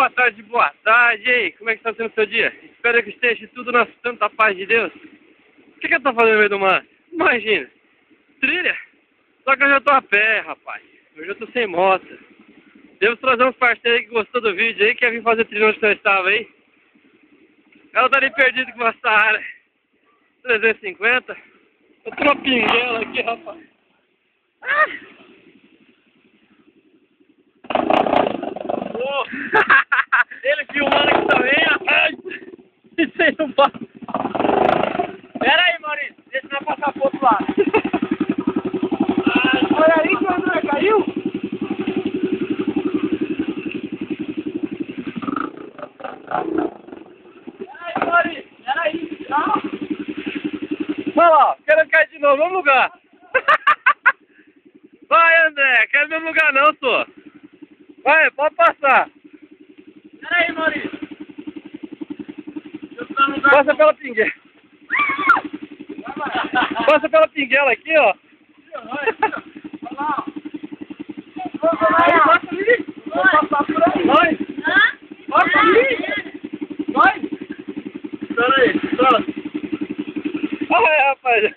boa tarde, boa tarde. E aí, como é que está sendo o seu dia? Espero que esteja tudo na santa paz de Deus. O que, que eu tô fazendo no meio do mar? Imagina, trilha. Só que eu já tô a pé, rapaz. Hoje eu tô sem moto. Devo trazer uns parceiros aí que gostou do vídeo aí, quer vir fazer trilha onde você estava aí. Ela tá ali perdido com uma Saara 350. Eu tô uma pinguela aqui, rapaz. Ah! Ele filmando aqui também, rapaz. Isso aí não passa. Pera aí, Maurício. Deixa eu passar pro outro lado. Olha aí que o André caiu. Pera aí, Maurício. Pera aí. Calma. Olha lá, querendo cair de novo, vamos lugar. Vai, André, quero no mesmo lugar não, só. Vai, pode passar. Pera aí, Maurício. Passa pela pinguela. Passa pela pinguela aqui, ó. Olha lá. Passa ali. Vou passar por aí. Vai. Passa ali. Vai. Pera aí, solta. Olha,